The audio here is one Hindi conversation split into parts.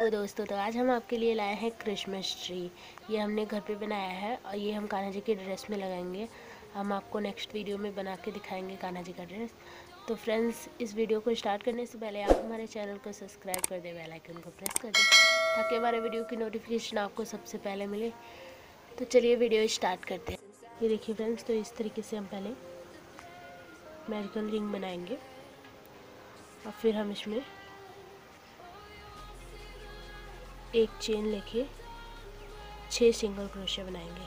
तो दोस्तों तो आज हम आपके लिए लाए हैं क्रिसमस ट्री ये हमने घर पे बनाया है और ये हम कान्हा जी की ड्रेस में लगाएँगे। हम आपको नेक्स्ट वीडियो में बना के दिखाएँगे कान्हा जी का ड्रेस तो फ्रेंड्स इस वीडियो को स्टार्ट करने से पहले आप हमारे चैनल को सब्सक्राइब कर दें बेल आइकन को प्रेस कर दें, ताकि हमारे वीडियो की नोटिफिकेशन आपको सबसे पहले मिले। तो चलिए वीडियो स्टार्ट करते हैं। ये देखिए फ्रेंड्स तो इस तरीके से हम पहले मेडिकल रिंग बनाएँगे और फिर हम इसमें एक चेन लेके छः सिंगल क्रोशिया बनाएँगे।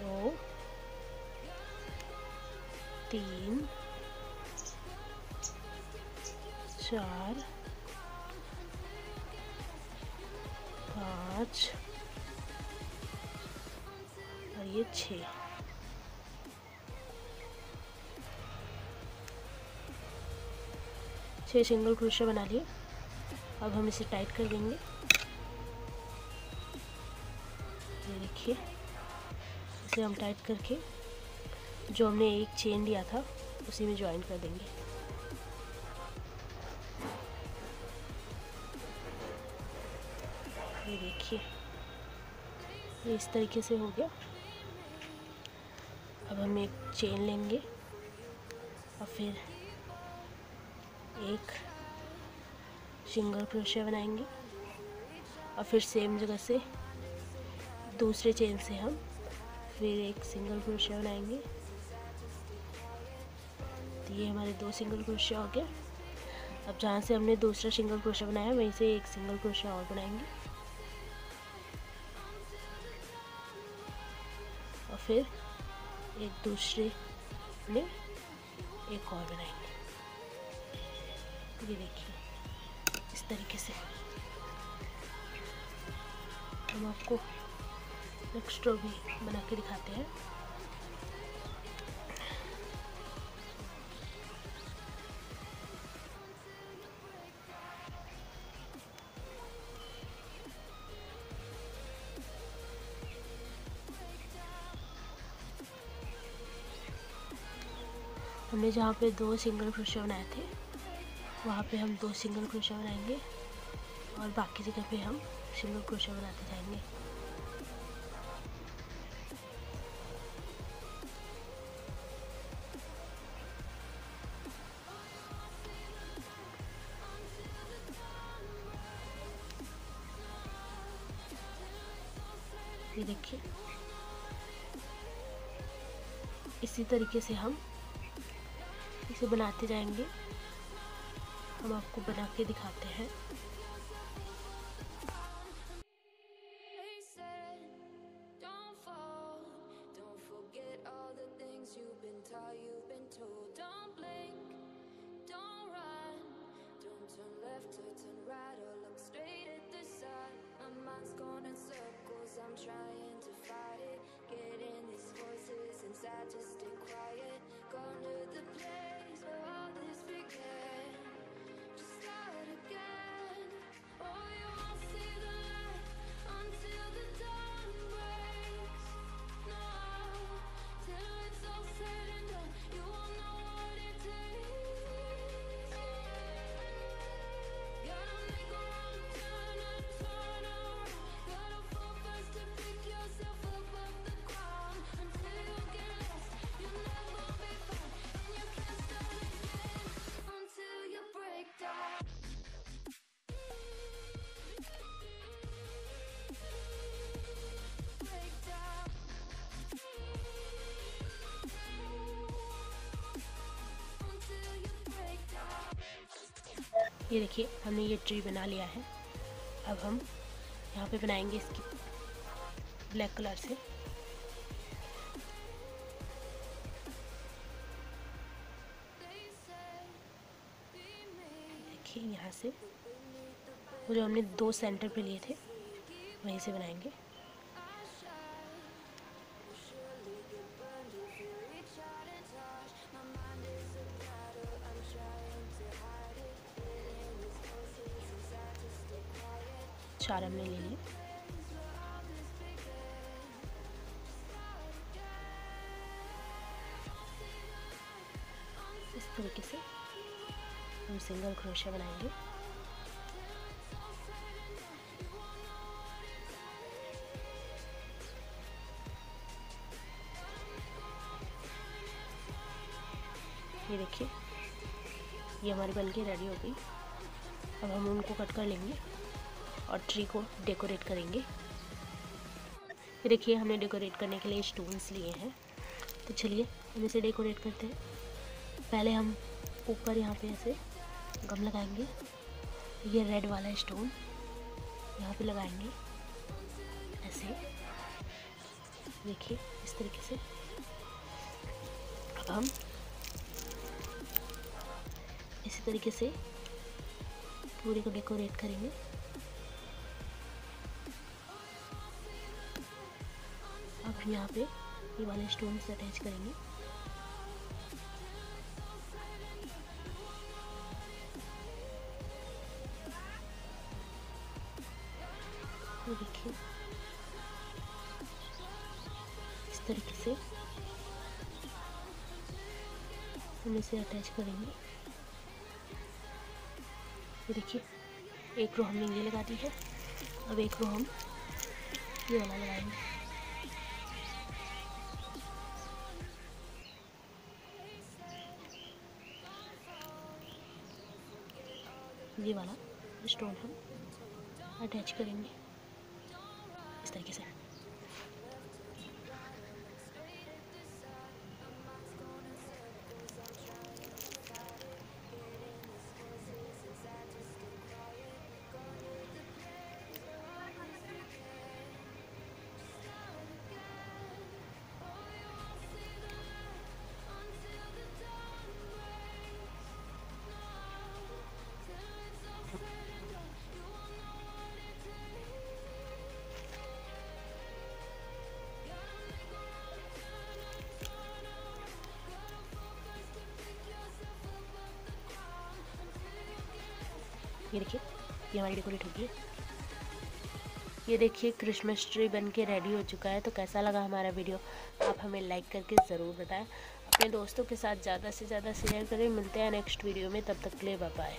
दो तीन चार पाँच और ये छः छः सिंगल क्रोशिया बना लिए। अब हम इसे टाइट कर देंगे। ये देखिए, इसे हम टाइट करके जो हमने एक चेन लिया था, उसी में ज्वाइन कर देंगे। ये देखिए, ये इस तरीके से हो गया। अब हम एक चेन लेंगे। और फिर एक सिंगल क्रोशिया बनाएँगे और फिर सेम जगह से दूसरे चेन से हम फिर एक सिंगल क्रोशिया बनाएँगे। तो ये हमारे दो सिंगल क्रोशिया हो गया अब जहाँ से हमने दूसरा सिंगल क्रोशिया बनाया, वहीं से एक सिंगल क्रोशिया और बनाएँगे। और फिर एक दूसरे में एक और बनाएँगे। ये देखिए, इस तरीके से। हम आपको नेक्स्ट रो भी बना के दिखाते हैं। हमने जहाँ पे दो सिंगल क्रोशिया बनाए थे वहाँ पे हम दो सिंगल क्रोशा बनाएँगे और बाकी जगह पे हम सिंगल क्रोशा बनाते जाएँगे। ये देखिए। इसी तरीके से हम इसे बनाते जाएँगे। हम आपको बना के दिखाते हैं I'm trying to fight it Getting these voices inside to stay quiet Gone ये देखिए, हमने ये ट्री बना लिया है। अब हम यहाँ पे बनाएँगे इसकी ब्लैक कलर से। देखिए, यहाँ से वो जो हमने दो सेंटर पे लिए थे, वहीं से बनाएँगे। चार हमने ले लिए इस तरीके से हम सिंगल क्रोशिया बनाएँगे। ये देखिए, ये हमारी बन रेडी हो गई। अब हम उनको कट कर लेंगे। और ट्री को डेकोरेट करेंगे। देखिए, हमने डेकोरेट करने के लिए स्टोन्स लिए हैं। तो चलिए, हम इसे डेकोरेट करते हैं। पहले हम ऊपर यहाँ पे ऐसे गम लगाएँगे। ये रेड वाला स्टोन यहाँ पे लगाएँगे। ऐसे। देखिए, इस तरीके से। अब हम इसी तरीके से पूरे को डेकोरेट करेंगे। यहाँ पे ये वाले स्टोन से अटैच करेंगे। देखिए। इस तरीके से हम इसे अटैच करेंगे। ये देखिए, एक रो हमने ये लगा दी है। अब एक रो हम ये वाला लगाएँगे। ये वाला स्टोन हम अटैच करेंगे। इस तरीके से। ये देखिए, ये हमारी डेकोरेट होगी। ये देखिए क्रिसमस ट्री बन के रेडी हो चुका है तो कैसा लगा हमारा वीडियो आप हमें लाइक करके ज़रूर बताएँ। अपने दोस्तों के साथ ज़्यादा से ज़्यादा शेयर करें। मिलते हैं नेक्स्ट वीडियो में, तब तक के लिए बाय